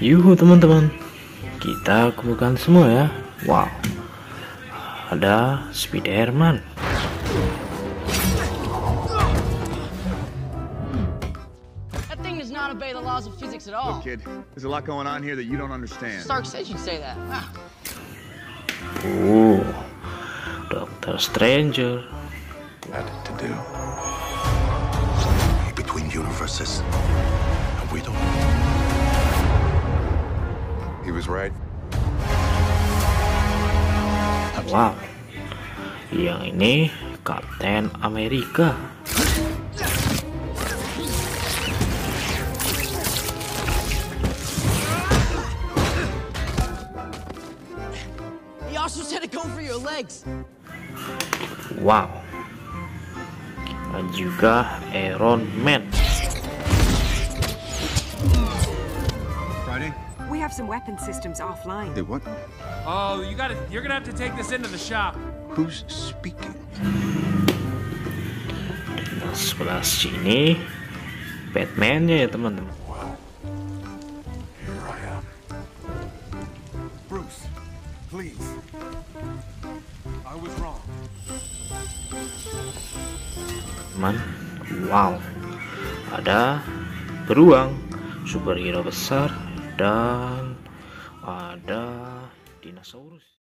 Yuhu teman-teman Kita kumpulkan semua ya Wow Ada Spiderman That thing does not obey the laws of physics at all. Look, kid, there's a lot going on here that you don't understand. Stark said you'd say that. Ah, Oh Doctor Stranger to do. Between universes. And we don't. Right. Wow Yang ini Kapten Amerika he also said to go for your legs. Wow Dan juga Iron Man Friday? We have some weapon systems offline. Hey, what? Oh, you gotta, you're gonna have to take this into the shop. Who's speaking? Nah, sebelah sini Batman-nya ya teman-teman Here I am. Bruce, please. I was wrong. teman Wow Ada beruang Superhero besar Dan Ada Dinosaurus